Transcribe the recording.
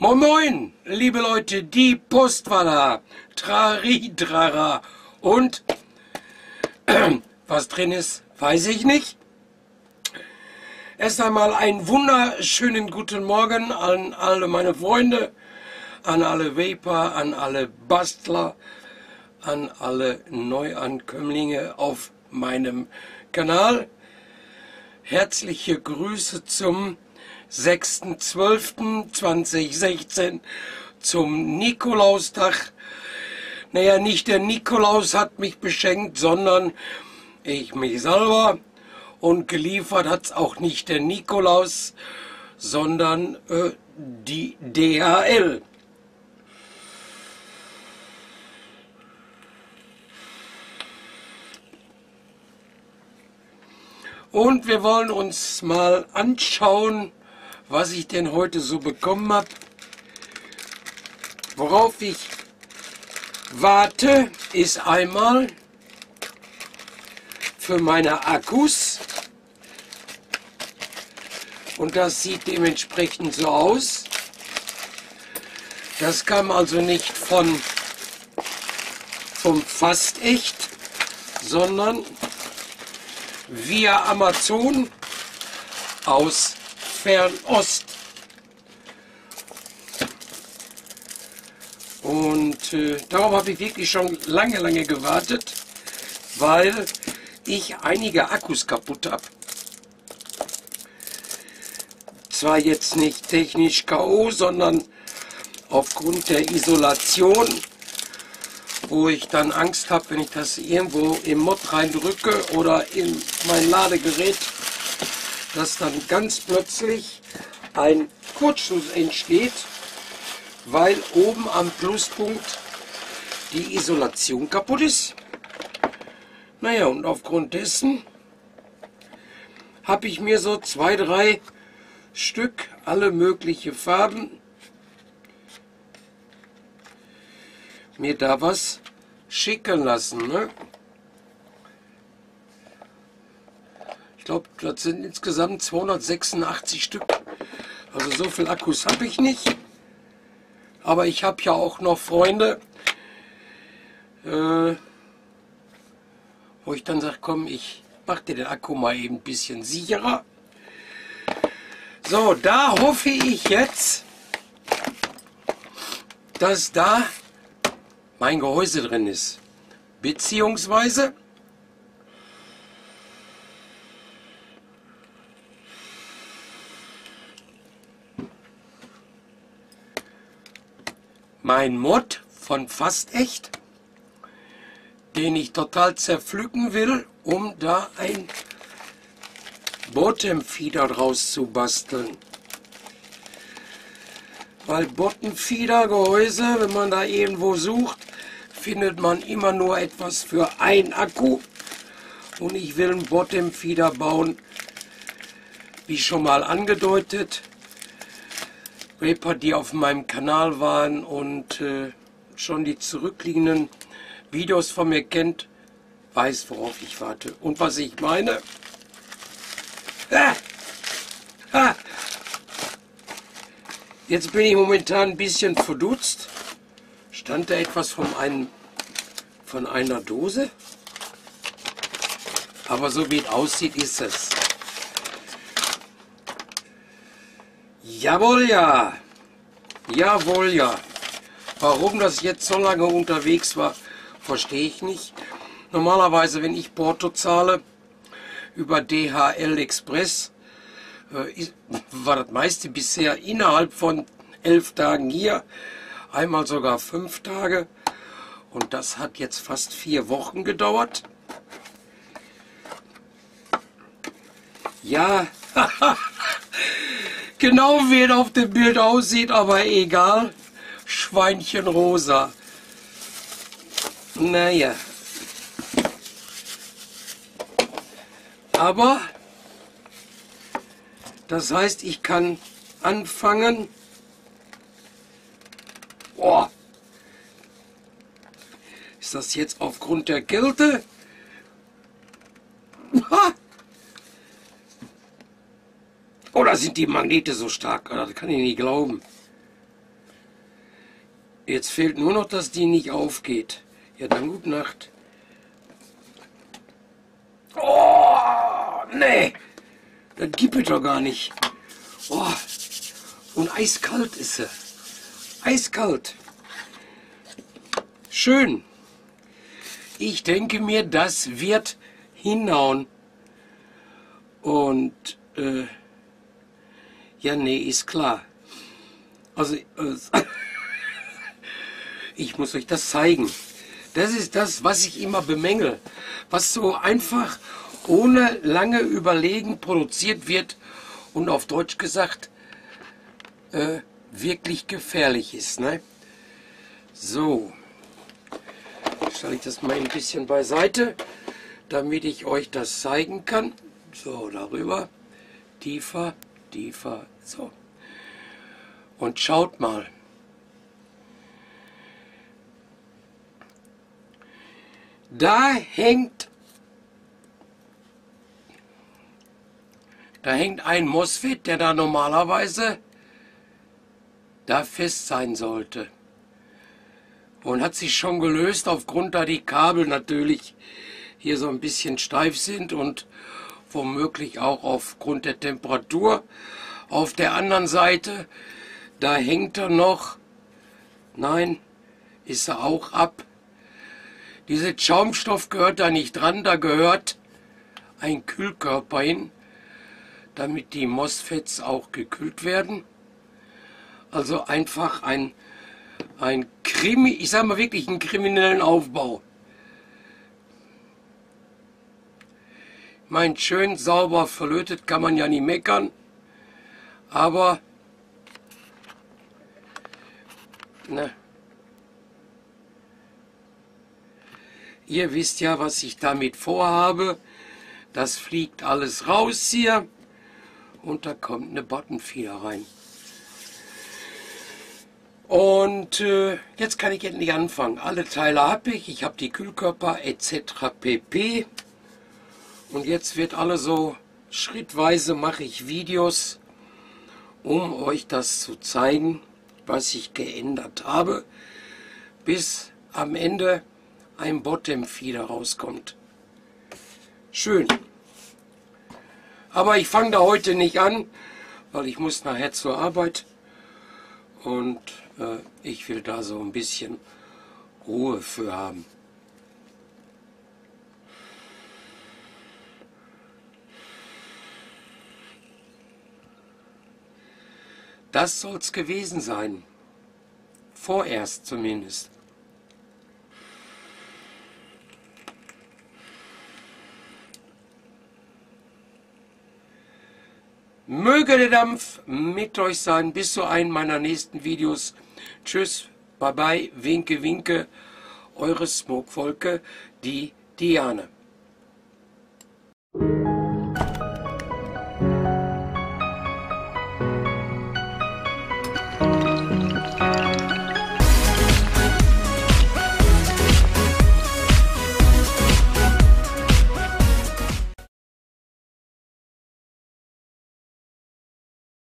Moin Moin, liebe Leute, die Post war da. Trari-Trara. Und was drin ist, weiß ich nicht. Erst einmal einen wunderschönen guten Morgen an alle meine Freunde, an alle Vapor, an alle Bastler, an alle Neuankömmlinge auf meinem Kanal. Herzliche Grüße zum 6.12.2016 zum Nikolaustag. Naja, nicht der Nikolaus hat mich beschenkt, sondern ich mich selber. Und geliefert hat es auch nicht der Nikolaus, sondern äh, die DHL. Und wir wollen uns mal anschauen, was ich denn heute so bekommen habe. Worauf ich warte, ist einmal für meine Akkus. Und das sieht dementsprechend so aus. Das kam also nicht von vom Fast echt, sondern via Amazon aus Fernost. Und äh, darauf habe ich wirklich schon lange, lange gewartet, weil ich einige Akkus kaputt habe. Zwar jetzt nicht technisch K.O., sondern aufgrund der Isolation, wo ich dann Angst habe, wenn ich das irgendwo im Mod reindrücke oder in mein Ladegerät, dass dann ganz plötzlich ein Kurzschluss entsteht, weil oben am Pluspunkt die Isolation kaputt ist. Naja, und aufgrund dessen habe ich mir so zwei, drei Stück, alle mögliche Farben, mir da was schicken lassen. Ne? Glaube, das sind insgesamt 286 Stück. Also so viel Akkus habe ich nicht. Aber ich habe ja auch noch Freunde, äh, wo ich dann sage, komm, ich mache dir den Akku mal eben ein bisschen sicherer. So, da hoffe ich jetzt, dass da mein Gehäuse drin ist. Beziehungsweise mein Mod von Fast Echt den ich total zerpflücken will, um da ein Bottomfeeder draus zu basteln. Weil Bottomfeeder-Gehäuse, wenn man da irgendwo sucht, findet man immer nur etwas für ein Akku. Und ich will einen Bottomfeeder bauen, wie schon mal angedeutet. Vapor, die auf meinem Kanal waren und äh, schon die zurückliegenden Videos von mir kennt, weiß, worauf ich warte. Und was ich meine... Ah! Ah! Jetzt bin ich momentan ein bisschen verdutzt. Stand da etwas von, einem, von einer Dose? Aber so wie es aussieht, ist es. Jawohl, ja. Jawohl, ja. Warum das jetzt so lange unterwegs war, verstehe ich nicht. Normalerweise, wenn ich Porto zahle über DHL Express, äh, war das meiste bisher innerhalb von elf Tagen hier, einmal sogar fünf Tage. Und das hat jetzt fast vier Wochen gedauert. Ja, genau wie es auf dem Bild aussieht, aber egal. Schweinchen rosa. Naja. Aber das heißt, ich kann anfangen. Boah. Ist das jetzt aufgrund der Kälte? Oder sind die Magnete so stark? Das kann ich nicht glauben. Jetzt fehlt nur noch, dass die nicht aufgeht. Ja, dann gute Nacht. Oh, nee. Das gibt es doch gar nicht. Oh, und eiskalt ist sie. Eiskalt. Schön. Ich denke mir, das wird hinhauen. Und, äh, ja, nee, ist klar. Also, äh, ich muss euch das zeigen. Das ist das, was ich immer bemängel. Was so einfach ohne lange Überlegen produziert wird und auf Deutsch gesagt äh, wirklich gefährlich ist. Ne? So, stelle ich das mal ein bisschen beiseite, damit ich euch das zeigen kann. So, darüber, tiefer, tiefer, so. Und schaut mal. Da hängt da hängt ein MOSFET, der da normalerweise da fest sein sollte. Und hat sich schon gelöst, aufgrund da die Kabel natürlich hier so ein bisschen steif sind und womöglich auch aufgrund der Temperatur. Auf der anderen Seite, da hängt er noch, nein, ist er auch ab. Dieser Schaumstoff gehört da nicht dran, da gehört ein Kühlkörper hin, damit die MOSFETs auch gekühlt werden. Also einfach ein, ein Krimi, ich sage mal wirklich einen kriminellen Aufbau. Mein schön sauber verlötet kann man ja nie meckern, aber ne, Ihr wisst ja, was ich damit vorhabe. Das fliegt alles raus hier und da kommt eine Buttonfeder rein. Und äh, jetzt kann ich endlich anfangen. Alle Teile habe ich. Ich habe die Kühlkörper etc. pp. Und jetzt wird alle so schrittweise mache ich Videos, um euch das zu zeigen, was ich geändert habe, bis am Ende ein Bottom-Feeder rauskommt. Schön. Aber ich fange da heute nicht an, weil ich muss nachher zur Arbeit und äh, ich will da so ein bisschen Ruhe für haben. Das soll's gewesen sein. Vorerst zumindest. Möge der Dampf mit euch sein. Bis zu einem meiner nächsten Videos. Tschüss, bye bye, winke, winke. Eure Smokevolke, die Diane.